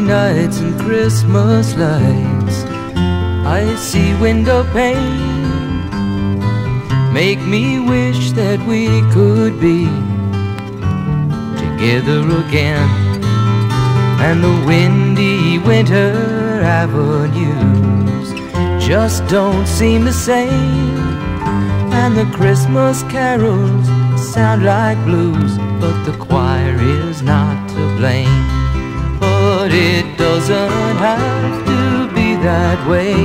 nights and Christmas lights. I see window pane. Make me wish that we could be together again. And the windy winter avenues just don't seem the same. And the Christmas carols sound like blues, but the choir is not to blame. Way.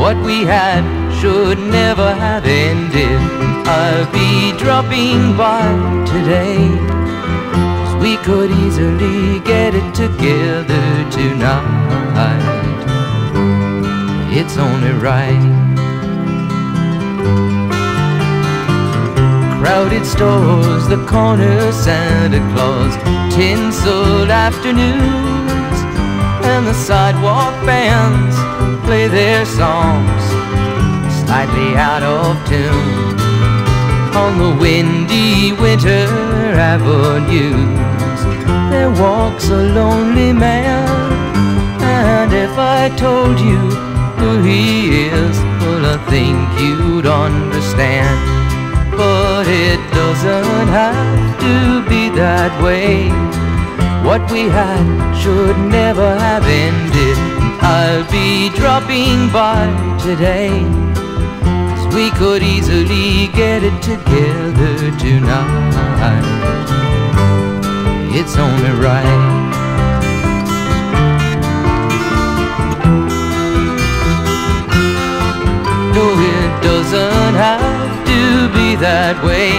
What we had should never have ended. I'll be dropping by today. Cause we could easily get it together tonight. It's only right. Crowded stores, the corner Santa Claus, tinsel afternoons, the sidewalk bands play their songs slightly out of tune. On the windy winter avenues, there walks a lonely man, and if I told you who he is, well, I think you'd understand but it doesn't have to be that way. What we had should never have ended. I'll be dropping by today. Cause we could easily get it together tonight. It's only right. No, it doesn't have to be that way.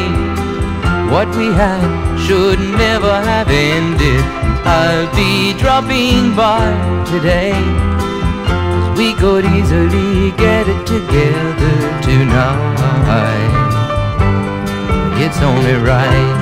What we had should never have ended. I'll be dropping by today. Cause we could easily get it together tonight. It's only right.